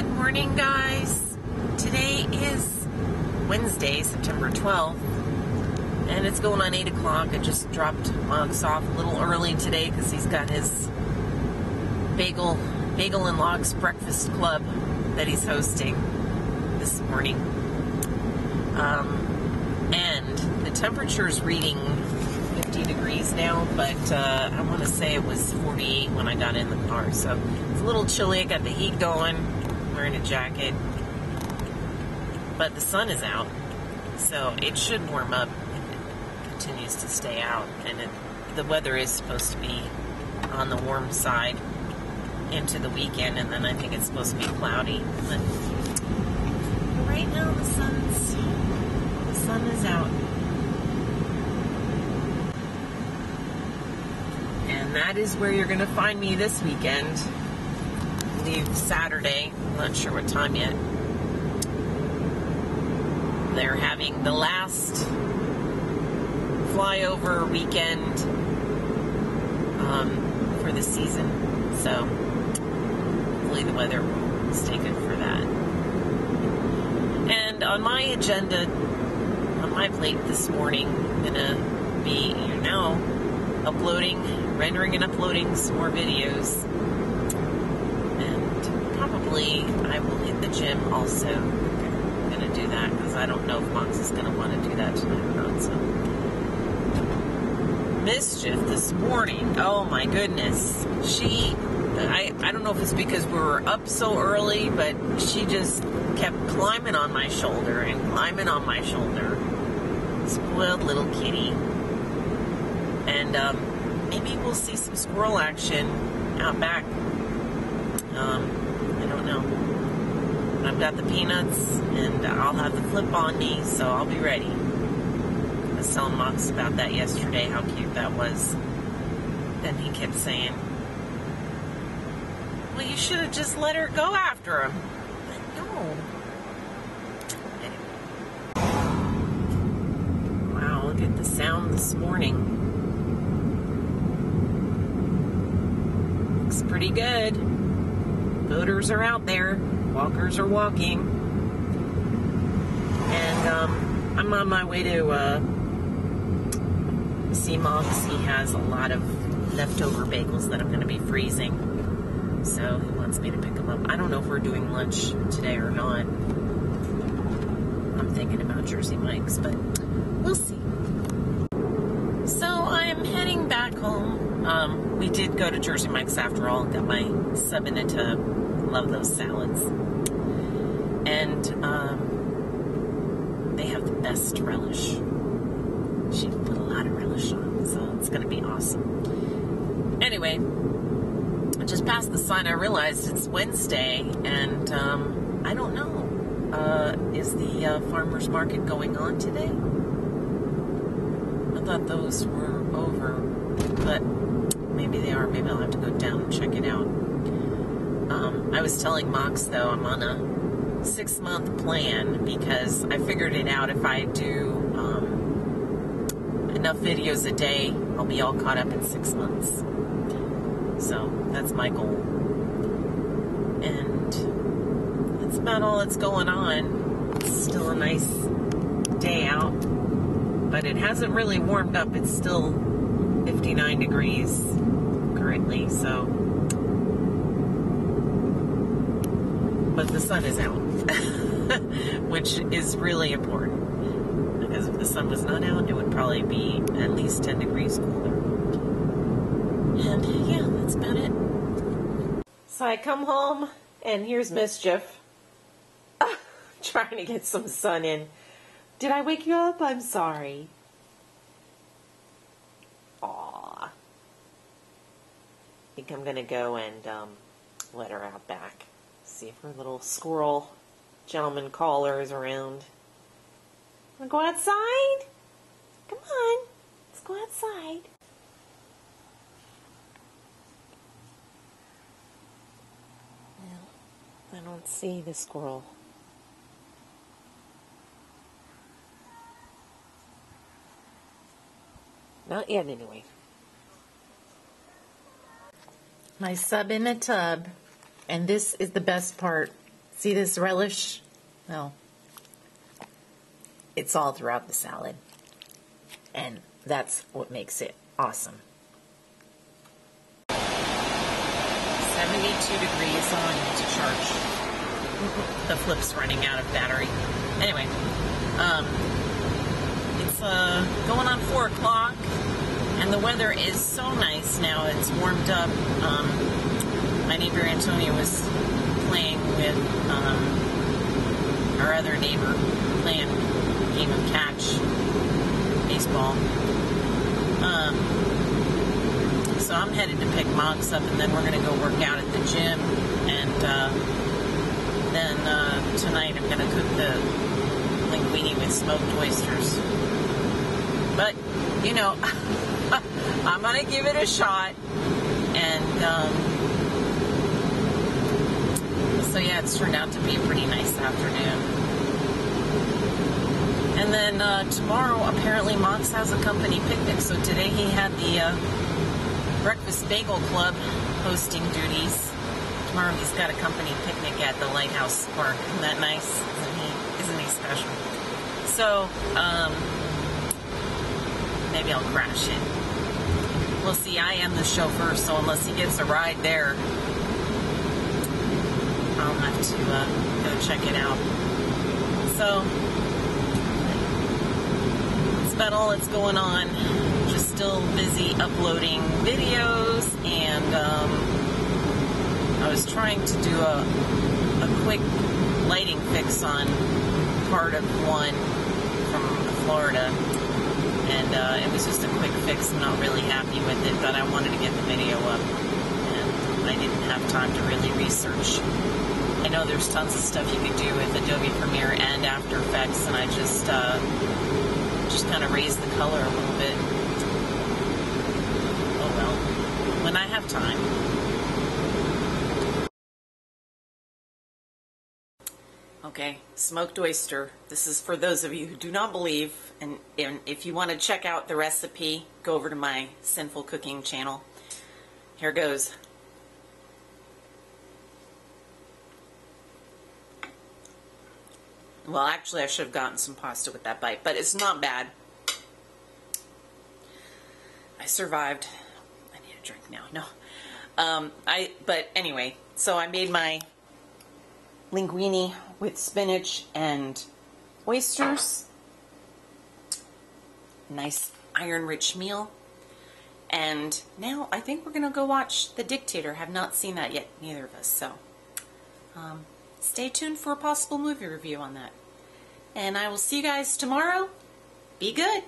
Good morning, guys. Today is Wednesday, September 12th, and it's going on 8 o'clock. I just dropped Mox off a little early today because he's got his bagel, bagel and lox breakfast club that he's hosting this morning. Um, and the temperature is reading 50 degrees now, but uh, I want to say it was 48 when I got in the car. So it's a little chilly. I got the heat going, wearing a jacket, but the sun is out, so it should warm up it continues to stay out. And it, the weather is supposed to be on the warm side into the weekend, and then I think it's supposed to be cloudy. But right now, the sun's the sun is out. And that is where you're going to find me this weekend. Leave Saturday. I'm not sure what time yet. They're having the last flyover weekend um, for the season. So hopefully the weather will stay good for that. And on my agenda, on my plate this morning, I'm to be, you know, uploading, rendering and uploading some more videos. And I will hit the gym also. I'm going to do that because I don't know if Mox is going to want to do that tonight or not. So. Mischief this morning. Oh my goodness. She, I, I don't know if it's because we were up so early, but she just kept climbing on my shoulder and climbing on my shoulder. Spoiled little kitty and um, maybe we'll see some squirrel action out back. Um, I don't know. I've got the peanuts, and I'll have the flip on me, so I'll be ready. I was telling Mox about that yesterday, how cute that was. Then he kept saying, "Well, you should have just let her go after him." But no. Anyway. Wow, look at the sound this morning. Looks pretty good. Voters are out there. Walkers are walking. And um, I'm on my way to uh, see Mox. He has a lot of leftover bagels that I'm going to be freezing. So he wants me to pick them up. I don't know if we're doing lunch today or not. I'm thinking about Jersey Mike's, but we'll see. So I'm heading back home. Um, we did go to Jersey Mike's after all. And got my sub in a tub. Love those salads. And um, they have the best relish. She put a lot of relish on, so it's going to be awesome. Anyway, just passed the sign. I realized it's Wednesday, and um, I don't know. Uh, is the uh, farmer's market going on today? I thought those were over, but maybe they are. Maybe I'll have to go down and check it out. Um, I was telling Mox though I'm on a six month plan because I figured it out. If I do um, enough videos a day, I'll be all caught up in six months. So that's my goal. And that's about all that's going on. It's still a nice day out, but it hasn't really warmed up. It's still 59 degrees currently, so. But the sun is out, which is really important. Because if the sun was not out, it would probably be at least 10 degrees cooler. And yeah, that's about it. So I come home, and here's Mischief. Trying to get some sun in. Did I wake you up? I'm sorry. Aw. I think I'm gonna go and um, let her out back. See if her little squirrel gentleman caller is around. Wanna go outside? Come on, let's go outside. I don't see the squirrel. Not yet, anyway. My sub in a tub, and this is the best part. See this relish? Well, it's all throughout the salad. And that's what makes it awesome. 72 degrees on to charge. the flip's running out of battery. Anyway, um, it's uh, going on 4 o'clock, and the weather is so nice now. It's warmed up. Um, my neighbor Antonia was playing with um, our other neighbor, playing a game of catch, baseball. Um, so I'm headed to pick Mox up, and then we're going to go work out at the gym. And uh, then uh, tonight I'm going to cook the linguine with smoked oysters. But, you know, I'm going to give it a shot. And um, so, yeah, it's turned out to be a pretty nice afternoon. And then uh, tomorrow, apparently, Mox has a company picnic. So today he had the uh, Breakfast Bagel Club hosting duties. Tomorrow he's got a company picnic at the Lighthouse Park. Isn't that nice? Isn't he? Isn't he special? So, um, maybe I'll crash it. We'll see. I am the chauffeur, so unless he gets a ride there, I'll have to uh, go check it out. So, that's about all that's going on just still busy uploading videos, and um, I was trying to do a, a quick lighting fix on part of one from Florida, and uh, it was just a quick fix. I'm not really happy with it, but I wanted to get the video up, and I didn't have time to really research. I know there's tons of stuff you can do with Adobe Premiere and After Effects, and I just uh, just kind of raised the color a little bit. Oh well, when I have time. Okay, smoked oyster. This is for those of you who do not believe, and, and if you want to check out the recipe, go over to my Cinful Cooking channel. Here goes. Well, actually, I should have gotten some pasta with that bite, but it's not bad. I survived. I need a drink now. No. Um, I but anyway, so I made my linguine with spinach and oysters. Nice iron-rich meal. And now I think we're gonna go watch The Dictator. Have not seen that yet, neither of us. So um, stay tuned for a possible movie review on that. And I will see you guys tomorrow. Be good.